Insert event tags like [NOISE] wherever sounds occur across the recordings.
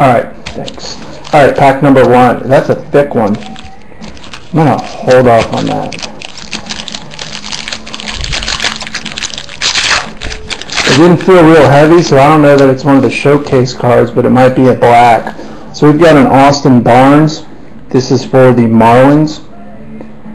Alright, thanks. Alright, pack number one. That's a thick one. I'm gonna hold off on that. It didn't feel real heavy, so I don't know that it's one of the showcase cards, but it might be a black. So we've got an Austin Barnes. This is for the Marlins.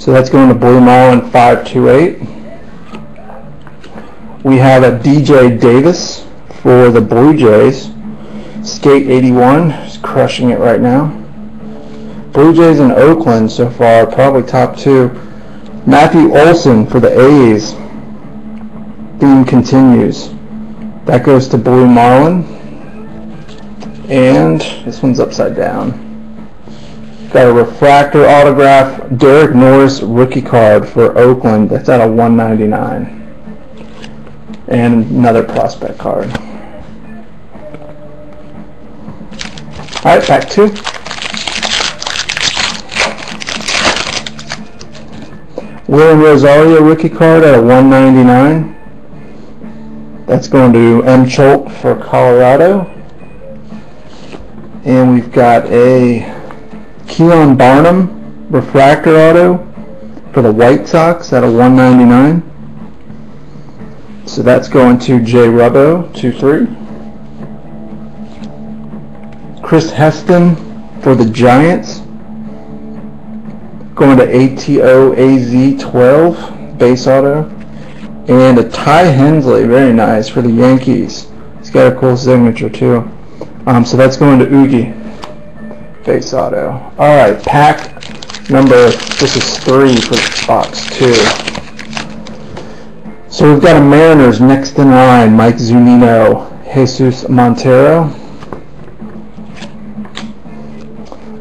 So that's going to Blue Marlin 528. We have a DJ Davis for the Blue Jays. Skate 81 is crushing it right now. Blue Jays in Oakland so far, probably top two. Matthew Olson for the A's. Theme continues. That goes to Blue Marlin. And this one's upside down. Got a refractor autograph, Derek Norris rookie card for Oakland. That's at a 199. And another prospect card. All right, back two. Wilin Rosario rookie card at a 199. That's going to M. Cholt for Colorado. And we've got a Keon Barnum, refractor auto for the White Sox at a 199. So that's going to J Rubbo, 2-3. Chris Heston for the Giants. Going to ATO AZ12, base auto. And a Ty Hensley, very nice, for the Yankees. He's got a cool signature too. Um, so that's going to Oogie base auto. Alright, pack number, this is three for box two. So we've got a Mariners next in line, Mike Zunino, Jesus Montero.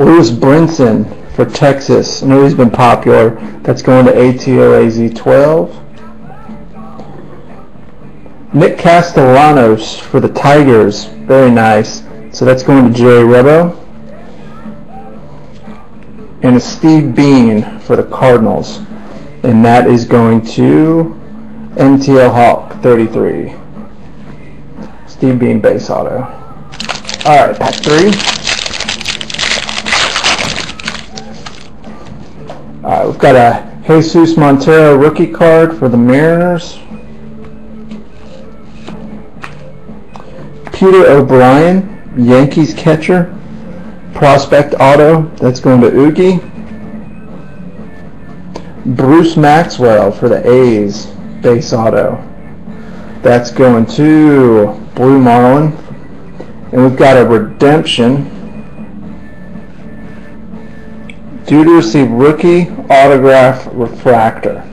Lewis Brinson for Texas. I know he's been popular. That's going to ATO AZ12. Nick Castellanos for the Tigers. Very nice. So that's going to Jerry Rebo and a Steve Bean for the Cardinals. And that is going to MTL Hawk 33. Steve Bean base auto. Alright, pack three. Alright, we've got a Jesus Montero rookie card for the Mariners. Peter O'Brien, Yankees catcher. Prospect Auto, that's going to Oogie. Bruce Maxwell for the A's, base auto. That's going to Blue Marlin. And we've got a redemption. Due to receive rookie autograph refractor.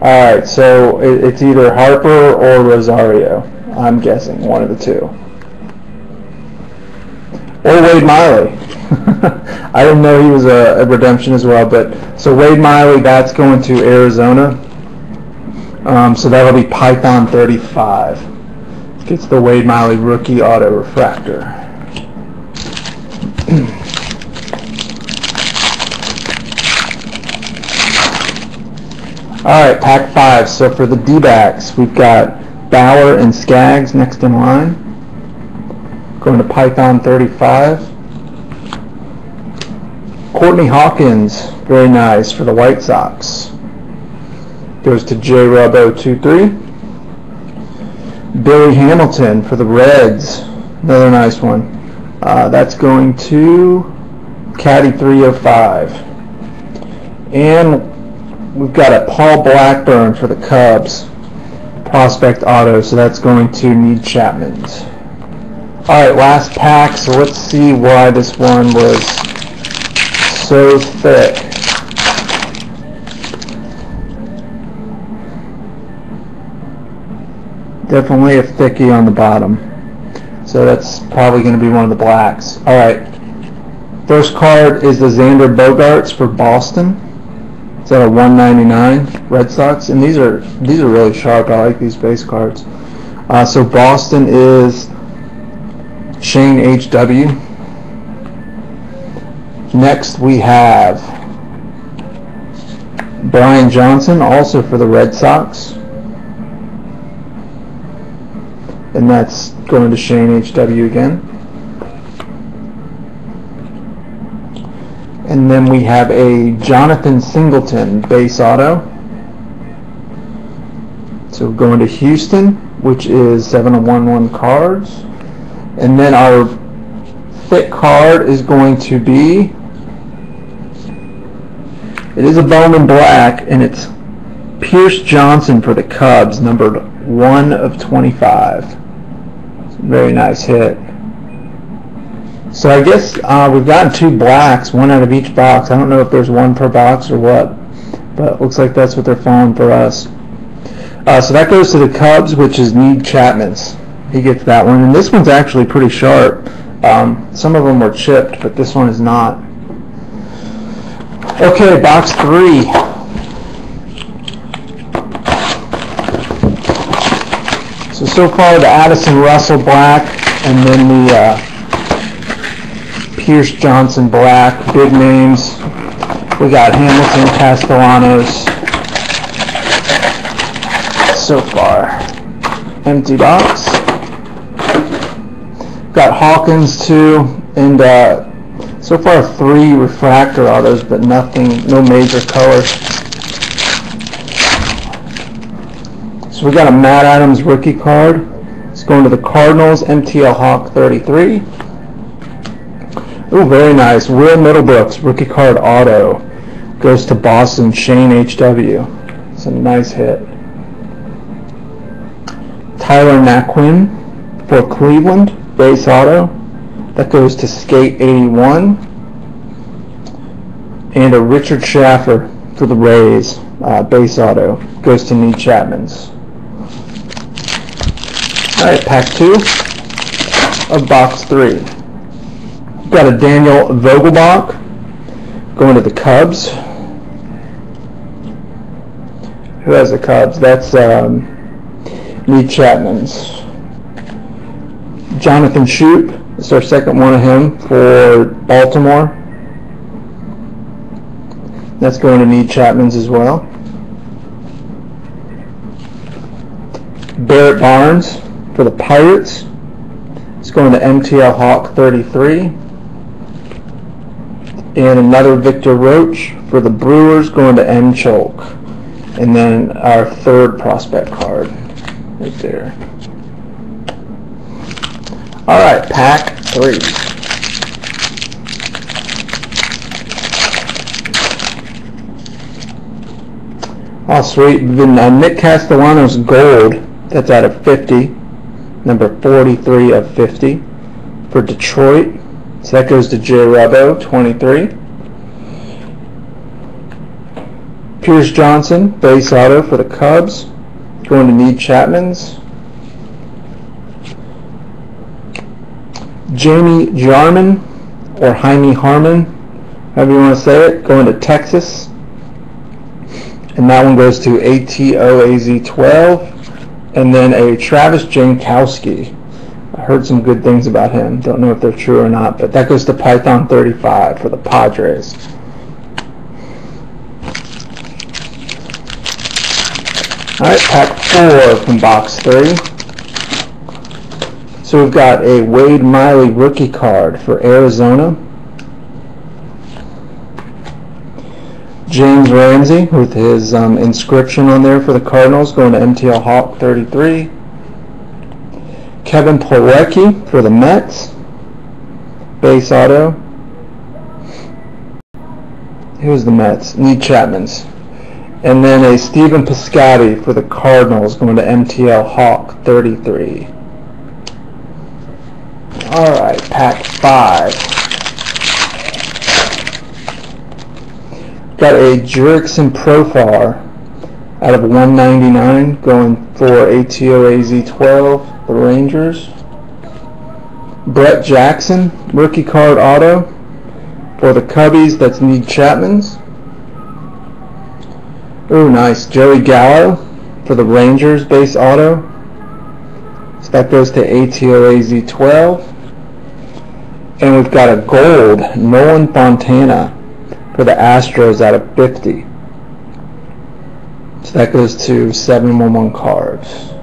Alright, so it's either Harper or Rosario. I'm guessing, one of the two or Wade Miley. [LAUGHS] I didn't know he was a, a, redemption as well, but so Wade Miley, that's going to Arizona. Um, so that'll be Python 35. Gets the Wade Miley rookie auto refractor. All right, pack five. So for the D-backs, we've got Bauer and Skaggs next in line. Going to Python 35. Courtney Hawkins, very nice for the White Sox. Goes to J Rubbo 23. Billy Hamilton for the Reds, another nice one. Uh, that's going to Caddy 305. And we've got a Paul Blackburn for the Cubs, prospect auto, so that's going to Need Chapman's. Alright, last pack, so let's see why this one was so thick. Definitely a thickie on the bottom. So that's probably going to be one of the blacks. Alright, first card is the Xander Bogaerts for Boston. It's at a 199 Red Sox, and these are these are really sharp. I like these base cards. Uh, so Boston is Shane H.W. Next we have Brian Johnson, also for the Red Sox. And that's going to Shane H.W. again. And then we have a Jonathan Singleton base auto. So going to Houston, which is 7-1-1 cards. And then our thick card is going to be. It is a Bowman Black, and it's Pierce Johnson for the Cubs, numbered 1 of 25. Very nice hit. So I guess uh, we've gotten two blacks, one out of each box. I don't know if there's one per box or what, but looks like that's what they're falling for us. Uh, so that goes to the Cubs, which is Need Chapman's. He gets that one, and this one's actually pretty sharp. Um, some of them were chipped, but this one is not. Okay, box three. So, so far the Addison Russell black and then the uh, Pierce Johnson black, big names. We got Hamilton, Castellanos. So far. Empty box. Got Hawkins too, and uh, so far three refractor autos, but nothing, no major colors. So we got a Matt Adams rookie card. It's going to the Cardinals, MTL Hawk 33. Oh, very nice. Will Middlebrooks rookie card auto goes to Boston, Shane HW. It's a nice hit. Tyler Naquin for Cleveland, base auto. That goes to Skate 81. And a Richard Shaffer for the Rays, uh, base auto, goes to Need Chapman's. Alright, pack two of box three. Got a Daniel Vogelbach going to the Cubs. Who has the Cubs? That's um, Need Chapman's. Jonathan Schoop. It's our second one of him for Baltimore. That's going to Need Chapman's as well. Barrett Barnes for the Pirates. It's going to MTL Hawk 33. And another Victor Roach for the Brewers going to M Cholk. And then our third prospect card right there. All right, pack three. Oh, sweet. Then uh, Nick Castellanos gold. That's out of 50. Number 43 of 50 for Detroit. So that goes to Jay Rubbo, 23. Pierce Johnson, base auto for the Cubs. Going to Need Chapman's. Jamie Jarmon, or Jaime Harmon, however you want to say it, going to Texas. And that one goes to ATOAZ12. And then a Travis Jankowski. Heard some good things about him. Don't know if they're true or not, but that goes to Python 35 for the Padres. Alright, pack four from box three. So we've got a Wade Miley rookie card for Arizona. James Ramsey with his um, inscription on there for the Cardinals going to MTL Hawk 33. Kevin Plawecki for the Mets. Base auto. Who's the Mets? Need Chapman's. And then a Stephen Piscotty for the Cardinals going to MTL Hawk 33. Alright, pack five. Got a Jurickson Profar out of 199 going for ATO 12 the Rangers. Brett Jackson, rookie card auto for the Cubbies, that's Need Chapman's. Ooh, nice. Joey Gallo for the Rangers base auto. So that goes to ATO 12 And we've got a gold, Nolan Fontana for the Astros out of 50. So that goes to 711 cards.